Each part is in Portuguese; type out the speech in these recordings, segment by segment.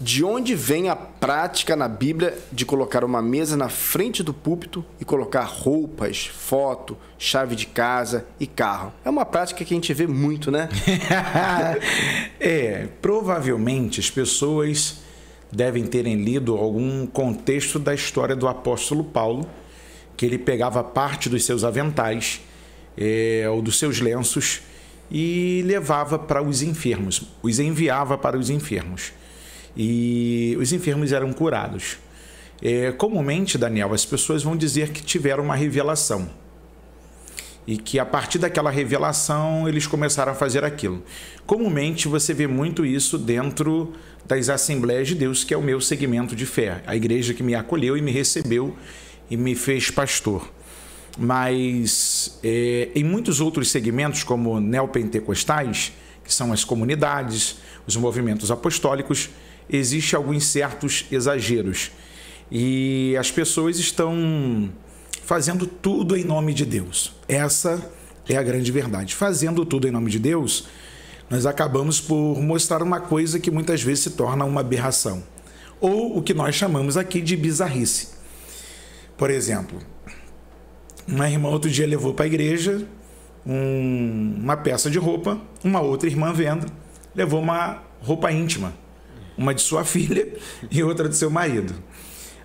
De onde vem a prática na Bíblia de colocar uma mesa na frente do púlpito e colocar roupas, foto, chave de casa e carro? É uma prática que a gente vê muito, né? é, provavelmente as pessoas devem terem lido algum contexto da história do apóstolo Paulo, que ele pegava parte dos seus aventais é, ou dos seus lenços e levava para os enfermos, os enviava para os enfermos e os enfermos eram curados. É, comumente, Daniel, as pessoas vão dizer que tiveram uma revelação e que a partir daquela revelação eles começaram a fazer aquilo. Comumente você vê muito isso dentro das Assembleias de Deus, que é o meu segmento de fé, a igreja que me acolheu e me recebeu e me fez pastor. Mas é, em muitos outros segmentos, como neopentecostais, que são as comunidades, os movimentos apostólicos, existe alguns certos exageros. E as pessoas estão fazendo tudo em nome de Deus. Essa é a grande verdade. Fazendo tudo em nome de Deus, nós acabamos por mostrar uma coisa que muitas vezes se torna uma aberração, ou o que nós chamamos aqui de bizarrice. Por exemplo, uma irmã outro dia levou para a igreja um, uma peça de roupa, uma outra irmã vendo, levou uma roupa íntima uma de sua filha e outra de seu marido.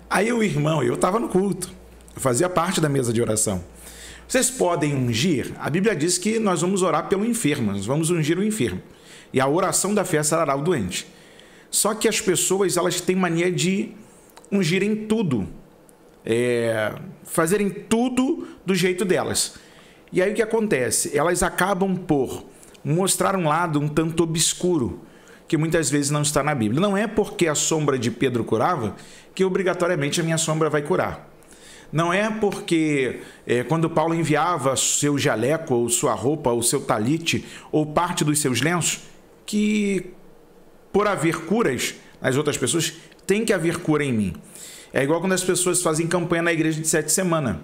Aí o irmão, eu estava no culto, eu fazia parte da mesa de oração. Vocês podem ungir? A Bíblia diz que nós vamos orar pelo enfermo, nós vamos ungir o enfermo. E a oração da fé sarará o doente. Só que as pessoas elas têm mania de ungirem tudo, é, fazerem tudo do jeito delas. E aí o que acontece? Elas acabam por mostrar um lado um tanto obscuro que muitas vezes não está na Bíblia. Não é porque a sombra de Pedro curava que obrigatoriamente a minha sombra vai curar. Não é porque é, quando Paulo enviava seu jaleco, ou sua roupa, ou seu talite, ou parte dos seus lenços, que por haver curas nas outras pessoas, tem que haver cura em mim. É igual quando as pessoas fazem campanha na igreja de sete semanas.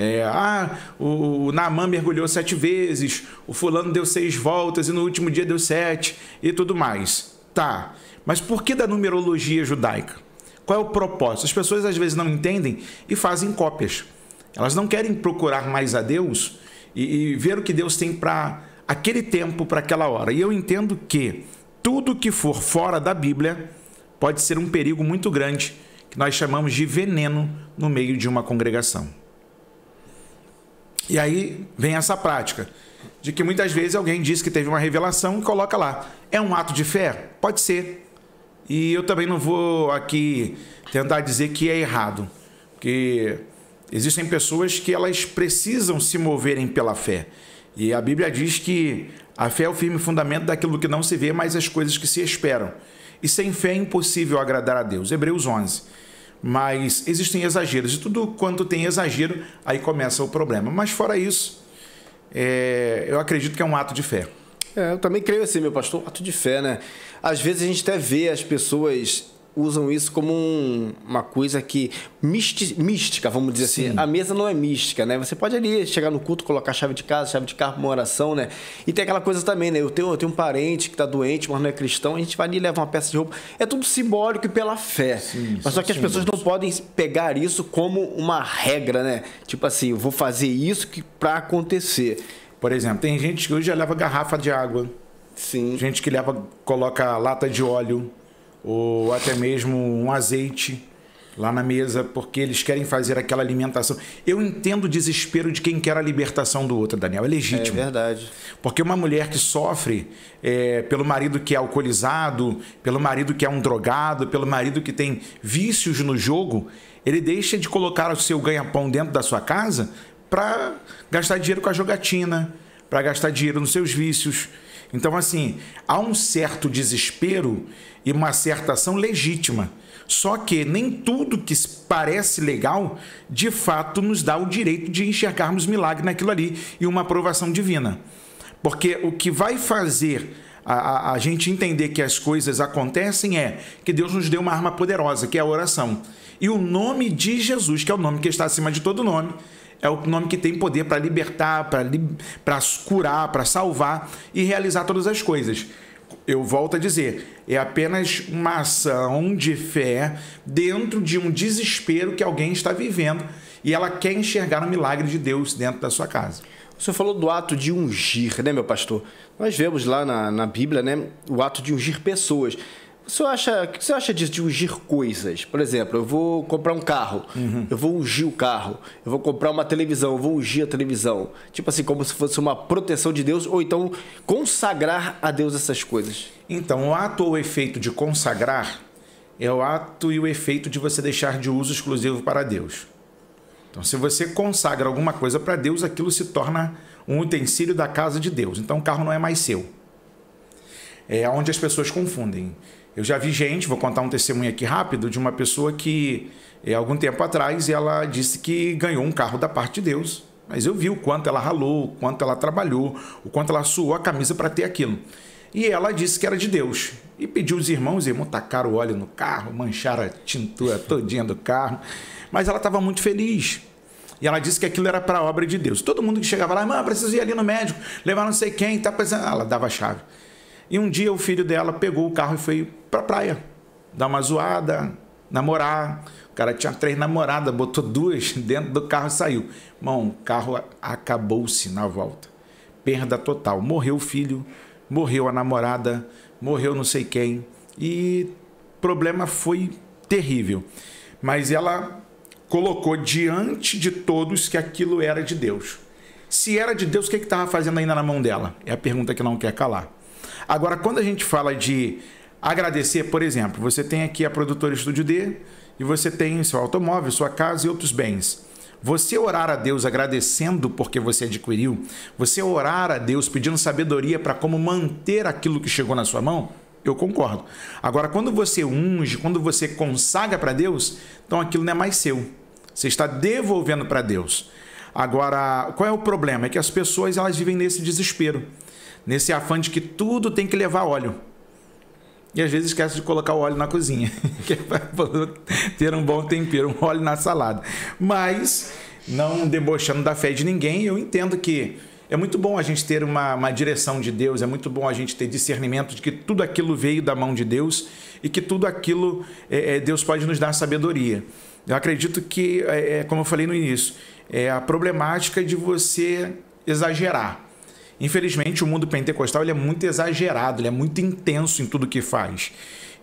É, ah, o Naamã mergulhou sete vezes, o fulano deu seis voltas e no último dia deu sete e tudo mais. Tá, mas por que da numerologia judaica? Qual é o propósito? As pessoas às vezes não entendem e fazem cópias. Elas não querem procurar mais a Deus e, e ver o que Deus tem para aquele tempo, para aquela hora. E eu entendo que tudo que for fora da Bíblia pode ser um perigo muito grande, que nós chamamos de veneno no meio de uma congregação. E aí vem essa prática de que muitas vezes alguém diz que teve uma revelação e coloca lá. É um ato de fé? Pode ser. E eu também não vou aqui tentar dizer que é errado, porque existem pessoas que elas precisam se moverem pela fé. E a Bíblia diz que a fé é o firme fundamento daquilo que não se vê, mas as coisas que se esperam. E sem fé é impossível agradar a Deus. Hebreus 11 mas existem exageros. E tudo quanto tem exagero, aí começa o problema. Mas fora isso, é, eu acredito que é um ato de fé. É, eu também creio assim, meu pastor, ato de fé, né? Às vezes a gente até vê as pessoas usam isso como um, uma coisa que mística, vamos dizer assim. Sim. assim. A mesa não é mística, né? Você pode ali chegar no culto, colocar chave de casa, chave de carro, uma oração, né? E tem aquela coisa também, né? Eu tenho, eu tenho um parente que está doente, mas não é cristão, a gente vai ali e leva uma peça de roupa. É tudo simbólico e pela fé. Sim, mas só que as pessoas não podem pegar isso como uma regra, né? Tipo assim, eu vou fazer isso para acontecer. Por exemplo, tem gente que hoje já leva garrafa de água. Sim. Gente que leva, coloca lata de óleo ou até mesmo um azeite lá na mesa, porque eles querem fazer aquela alimentação. Eu entendo o desespero de quem quer a libertação do outro, Daniel, é legítimo. É verdade. Porque uma mulher que sofre é, pelo marido que é alcoolizado, pelo marido que é um drogado, pelo marido que tem vícios no jogo, ele deixa de colocar o seu ganha-pão dentro da sua casa para gastar dinheiro com a jogatina, para gastar dinheiro nos seus vícios. Então, assim, há um certo desespero e uma certa ação legítima. Só que nem tudo que parece legal, de fato, nos dá o direito de enxergarmos milagre naquilo ali e uma aprovação divina. Porque o que vai fazer a, a, a, gente entender que as coisas acontecem é que Deus nos deu uma arma poderosa, que é a oração. E o nome de Jesus, que é o nome que está acima de todo nome, é o nome que tem poder para libertar, para curar, para salvar e realizar todas as coisas. eu volto a dizer, é apenas uma ação de fé dentro de um desespero que alguém está vivendo e ela quer enxergar o milagre de Deus dentro da sua casa. O senhor falou do ato de ungir, né, meu pastor? Nós vemos lá na, na Bíblia, né, o ato de ungir pessoas. O senhor acha, o que você acha disso de ungir coisas? Por exemplo, eu vou comprar um carro, uhum. eu vou ungir o carro. Eu vou comprar uma televisão, eu vou ungir a televisão. Tipo assim, como se fosse uma proteção de Deus, ou então consagrar a Deus essas coisas. Então, o ato ou o efeito de consagrar é o ato e o efeito de você deixar de uso exclusivo para Deus. Então, se você consagra alguma coisa para Deus, aquilo se torna um utensílio da casa de Deus. Então, o carro não é mais seu. É onde as pessoas confundem. Eu já vi gente, vou contar um testemunho aqui rápido, de uma pessoa que, é, algum tempo atrás, ela disse que ganhou um carro da parte de Deus. Mas eu vi o quanto ela ralou, o quanto ela trabalhou, o quanto ela suou a camisa para ter aquilo. E ela disse que era de Deus. E pediu os irmãos, os irmãos tacaram o óleo no carro, mancharam a tintura todinha do carro. Mas ela estava muito feliz. E ela disse que aquilo era para a obra de Deus. Todo mundo que chegava lá, mãe, preciso ir ali no médico, levar não sei quem, tá precisando. Ela dava a chave. E um dia o filho dela pegou o carro e foi pra praia. Dar uma zoada, namorar. O cara tinha três namoradas, botou duas dentro do carro e saiu. Mão, o carro acabou-se na volta. Perda total. Morreu o filho, morreu a namorada, morreu não sei quem. E o problema foi terrível. Mas ela colocou diante de todos que aquilo era de Deus. Se era de Deus, o que estava fazendo ainda na mão dela? É a pergunta que não quer calar. Agora, quando a gente fala de agradecer, por exemplo, você tem aqui a produtora Estúdio D e você tem seu automóvel, sua casa e outros bens. Você orar a Deus agradecendo porque você adquiriu, você orar a Deus pedindo sabedoria para como manter aquilo que chegou na sua mão, eu concordo. Agora, quando você unge, quando você consagra para Deus, então aquilo não é mais seu. Você está devolvendo para Deus. Agora, qual é o problema? É que as pessoas elas vivem nesse desespero, nesse afã de que tudo tem que levar óleo. E às vezes esquece de colocar o óleo na cozinha, que é para ter um bom tempero, um óleo na salada. Mas, não debochando da fé de ninguém, eu entendo que é muito bom a gente ter uma, uma, direção de Deus, é muito bom a gente ter discernimento de que tudo aquilo veio da mão de Deus e que tudo aquilo é, é Deus pode nos dar sabedoria. Eu acredito que, é, é, como eu falei no início, é a problemática de você exagerar. Infelizmente, o mundo pentecostal ele é muito exagerado, ele é muito intenso em tudo que faz.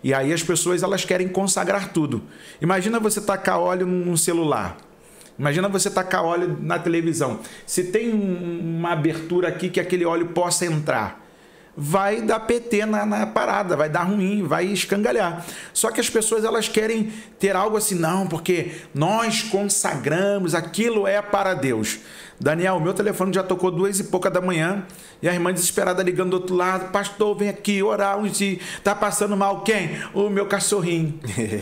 E aí as pessoas elas querem consagrar tudo. Imagina você tacar óleo num celular. Imagina você tacar óleo na televisão. Se tem uma abertura aqui que aquele óleo possa entrar vai dar PT na, na, parada, vai dar ruim, vai escangalhar. Só que as pessoas elas querem ter algo assim, não, porque nós consagramos, aquilo é para Deus. Daniel, meu telefone já tocou duas e pouca da manhã e a irmã desesperada ligando do outro lado, pastor, vem aqui orar, onde tá passando mal quem? O meu cachorrinho.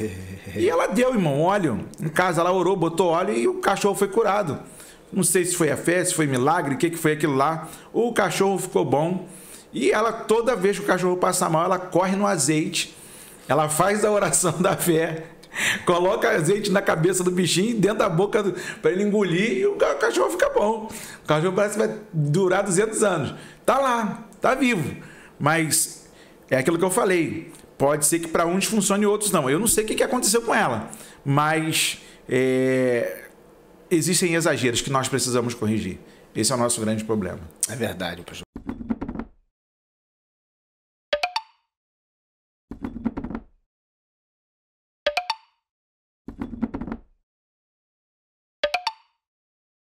e ela deu, irmão, óleo. Em casa ela orou, botou óleo e o cachorro foi curado. Não sei se foi a fé, se foi milagre, o que, que foi aquilo lá. O cachorro ficou bom. E ela, toda vez que o cachorro passa mal, ela corre no azeite, ela faz a oração da fé, coloca azeite na cabeça do bichinho, dentro da boca para ele engolir e o cachorro fica bom. O cachorro parece que vai durar 200 anos. Tá lá, tá vivo. Mas é aquilo que eu falei. Pode ser que para uns funcione e outros não. Eu não sei o que aconteceu com ela, mas é, existem exageros que nós precisamos corrigir. Esse é o nosso grande problema. É verdade, pastor.